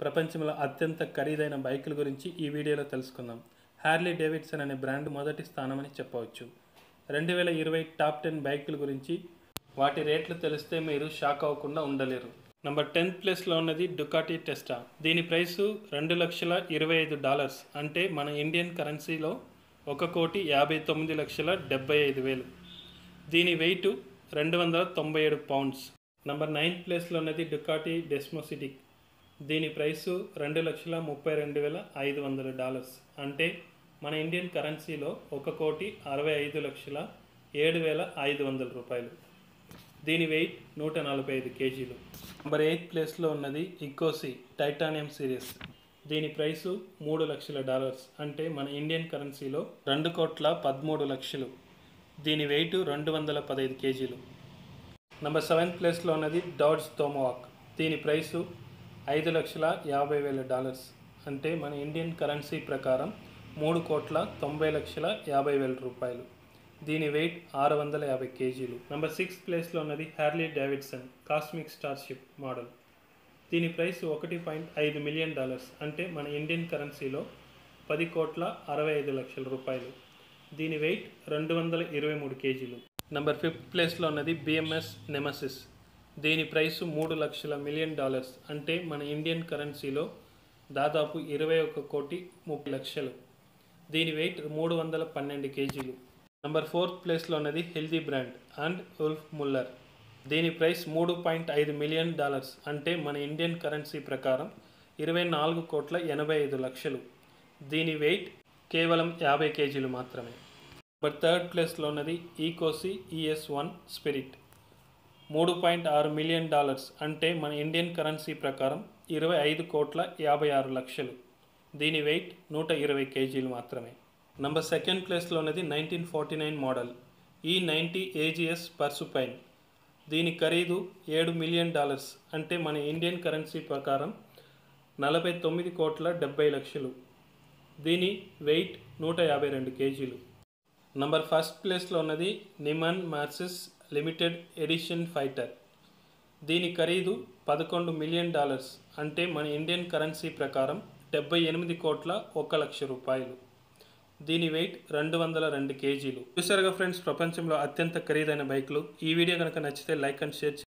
ప్రపంచంలో అత్యంత ఖరీదైన బైకుల గురించి ఈ వీడియోలో తెలుసుకుందాం. హ్యార్లీ డేవిడ్సన్ అనే బ్రాండ్ మొదటి స్థానమని చెప్పవచ్చు. రెండు వేల ఇరవై టాప్ టెన్ బైకుల గురించి వాటి రేట్లు తెలిస్తే మీరు షాక్ అవ్వకుండా ఉండలేరు. నంబర్ టెన్త్ ప్లేస్లో ఉన్నది డుకాటీ టెస్టా? దీని ప్రైసు రెండు లక్షల ఇరవై ఐదు డాలర్స్. అంటే మన ఇండియన్ కరెన్సీలో ఒక కోటి యాభై తొమ్మిది లక్షల డెబ్బై ఐదు వేలు. దీని వెయిట్ రెండు వందల తొంభై ఏడు పౌండ్స్. నంబర్ నైన్త్ ప్లేస్లో ఉన్నది డుకాటీ డెస్మోసిటిక్ దీని ప్రైసు రెండు లక్షల ముప్పై రెండు వేల ఐదు వందల డాలర్స్. అంటే మన ఇండియన్ కరెన్సీలో ఒక కోటి అరవై ఐదు లక్షల ఏడు వేల ఐదు వందల రూపాయలు. దీని వెయిట్ నూట నలభై ఐదు కేజీలు. నంబర్ ఎయిత్ ప్లేస్లో ఉన్నది ఇకోసి టైటానియం సిరీస్. దీని ప్రైసు మూడు లక్షల డాలర్స్. అంటే మన ఇండియన్ కరెన్సీలో రెండు కోట్ల పదమూడు లక్షలు. దీని వెయిట్ రెండు వందల పదహైదు కేజీలు. నంబర్ సెవెంత్ ప్లేస్లో ఉన్నది డాడ్జ్ తోమోవాక్. దీని ప్రైసు ఐదు లక్షల యాభై వేల డాలర్స్ అంటే మన ఇండియన్ కరెన్సీ ప్రకారం మూడు కోట్ల తొంభై లక్షల యాభై వేల రూపాయలు. దీని వెయిట్ ఆరు వందల యాభై కేజీలు. నెంబర్ సిక్స్త్ ప్లేస్లో ఉన్నది Harley Davidson Cosmic Starship model దీని ప్రైస్ ఒకటి పాయింట్ ఐదు మిలియన్ డాలర్స్ అంటే మన ఇండియన్ కరెన్సీలో పది కోట్ల అరవై ఐదు లక్షల రూపాయలు. దీని వెయిట్ రెండు వందల ఇరవై మూడు కేజీలు. నంబర్ ఫిఫ్త్ ప్లేస్లో ఉన్నది బిఎంఎస్ నెమసిస్ దీని ప్రైస్ మూడు లక్షల మిలియన్ డాలర్స్. అంటే మన ఇండియన్ కరెన్సీలో దాదాపు ఇరవై ఒక కోటి ముప్పై లక్షలు. దీని వెయిట్ మూడు వందల పన్నెండు కేజీలు. నంబర్ ఫోర్త్ ప్లేస్లో ఉన్నది Hildebrand and Wolfmuller. దీని ప్రైస్ మూడు పాయింట్ ఐదు మిలియన్ డాలర్స్. అంటే మన ఇండియన్ కరెన్సీ ప్రకారం ఇరవై నాలుగు కోట్ల ఎనభై ఐదు లక్షలు. దీని వెయిట్ కేవలం యాభై కేజీలు మాత్రమే. బట్ థర్డ్ ప్లేస్లో ఉన్నది ఈకోసి ఈఎస్ వన్ స్పిరిట్. మూడు పాయింట్ ఆరు మిలియన్ డాలర్స్ అంటే మన ఇండియన్ కరెన్సీ ప్రకారం ఇరవై ఐదు కోట్ల యాభై ఆరు లక్షలు. దీని వెయిట్ నూట ఇరవై కేజీలు మాత్రమే. నంబర్ సెకండ్ ప్లేస్లో ఉన్నది nineteen forty nine model E ninety AJS Porcupine దీని ఖరీదు ఏడు మిలియన్ డాలర్స్ అంటే మన ఇండియన్ కరెన్సీ ప్రకారం నలభై తొమ్మిది కోట్ల డెబ్బై లక్షలు. దీని వెయిట్ నూట యాభై రెండు కేజీలు. నంబర్ ఫస్ట్ ప్లేస్లో ఉన్నది Neiman Marcus limited edition fighter. దీని ఖరీదు పదకొండు మిలియన్ డాలర్స్. అంటే మన ఇండియన్ కరెన్సీ ప్రకారం డెబ్బై ఎనిమిది కోట్ల ఒక లక్ష రూపాయలు. దీని వెయిట్ రెండు వందల రెండు కేజీలు. చూసారుగా ఫ్రెండ్స్ ప్రపంచంలో అత్యంత ఖరీదైన బైకులు. ఈ వీడియో కనుక నచ్చితే లైక్ అండ్ షేర్